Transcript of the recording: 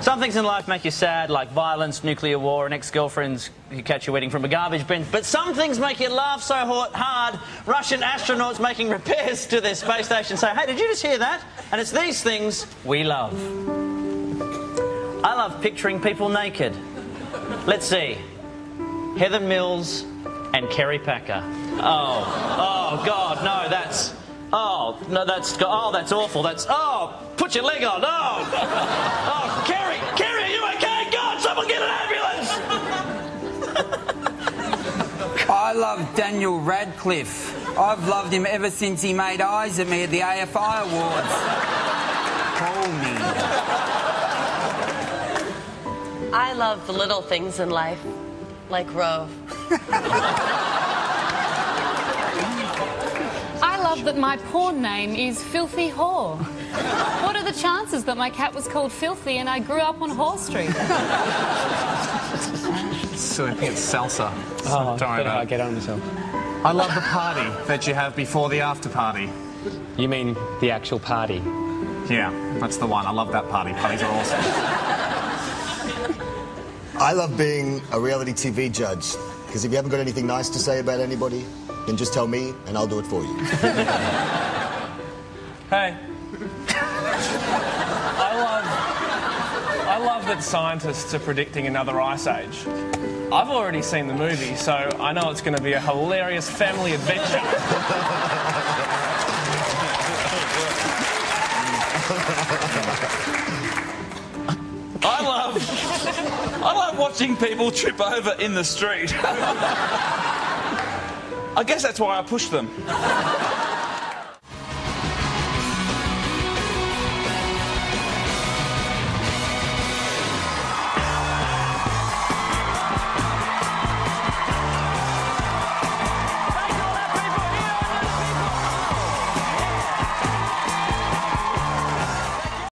Some things in life make you sad, like violence, nuclear war, and ex-girlfriends who catch you eating from a garbage bin. But some things make you laugh so hard, Russian astronauts making repairs to their space station say, hey, did you just hear that? And it's these things we love. I love picturing people naked. Let's see. Heather Mills and Kerry Packer. Oh, oh, God, no, that's... Oh, no, that's... Oh, that's awful. That's... Oh, put your leg on. Oh, oh, Kerry, Kerry, are you okay? God, someone get an ambulance! I love Daniel Radcliffe. I've loved him ever since he made eyes at me at the AFI Awards. Call me. I love the little things in life, like Rove. I love that my porn name is Filthy Whore. What are the chances that my cat was called Filthy and I grew up on Whore Street? So I think it's salsa. Oh, Don't worry about it. get on myself. I love the party that you have before the after party. You mean the actual party? Yeah, that's the one. I love that party. Parties are awesome. I love being a reality TV judge because if you haven't got anything nice to say about anybody, then just tell me and I'll do it for you. Hey. I love I love that scientists are predicting another ice age. I've already seen the movie, so I know it's going to be a hilarious family adventure. I love, I like watching people trip over in the street. I guess that's why I push them.